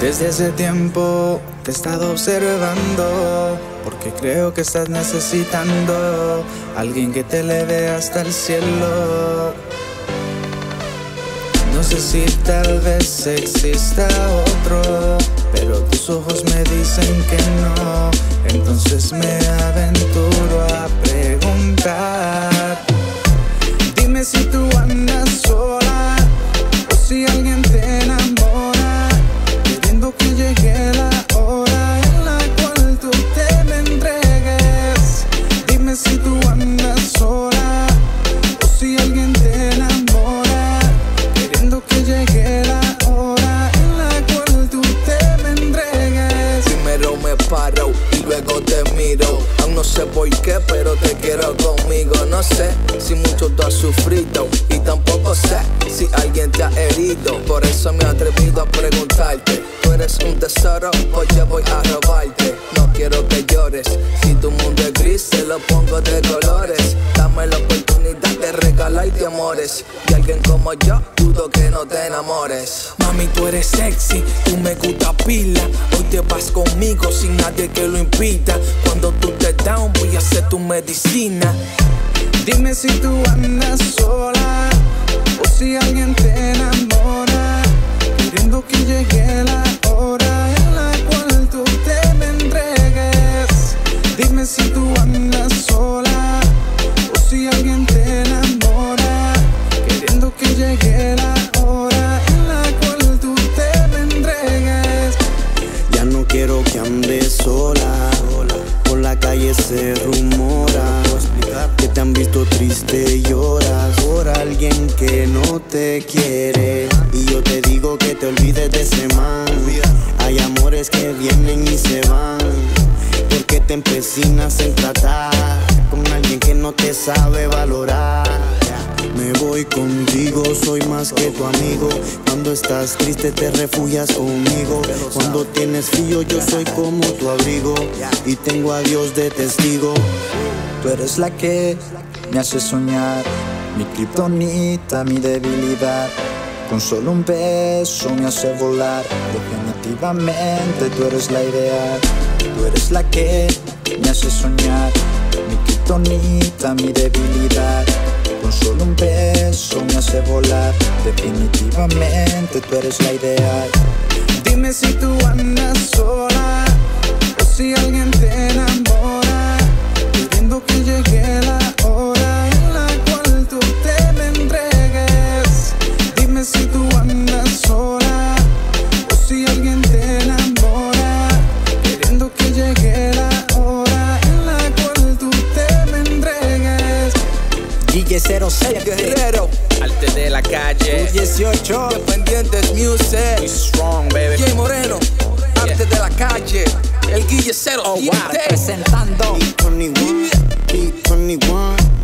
Desde hace tiempo te he estado observando, porque creo que estás necesitando alguien que te eleve hasta el cielo. No sé si tal vez exista otro, pero tus ojos me dicen que no, entonces me aventuro a preguntar. No sé por qué, pero te quiero conmigo. No sé si mucho tú has sufrido y tampoco sé si alguien te ha herido. Por eso me he atrevido a preguntarte. Tú eres un tesoro, pues yo voy a robarte. No quiero que llores. Si tu mundo es gris, se lo pongo de colores. Y alguien como yo, dudo que no te enamores. Mami, tú eres sexy, tú me gusta pila. Hoy te vas conmigo sin nadie que lo impida. Cuando tú te down, voy a hacer tu medicina. Dime si tú andas sola o si alguien te enamora, queriendo que llegue la hora en la cual tú te me entregues. Dime si tú andas sola o si alguien te enamora, llegue la hora en la cual tú te me entregues. Ya no quiero que andes sola. Por la calle se rumora que te han visto triste y lloras por alguien que no te quiere. Y yo te digo que te olvides de ese man. Hay amores que vienen y se van. Porque te empecinas en tratar con alguien que no te sabe valorar. Me voy contigo, soy más que tu amigo. Cuando estás triste te refugias conmigo. Cuando tienes frío yo soy como tu abrigo. Y tengo a Dios de testigo. Tú eres la que me hace soñar, mi kriptonita, mi debilidad. Con solo un beso me hace volar. Definitivamente tú eres la ideal. Tú eres la que me hace soñar, mi kriptonita, mi debilidad. Con solo un beso me hace volar. Definitivamente tú eres la ideal. Dime si tú andas sola Guille 06 Guerrero, Arte de la calle. 18, Dependientes Music. We strong, baby. Jay Moreno, arte de la calle. El Guille 07. Oh, wow. Representando. B21, B21. Ah.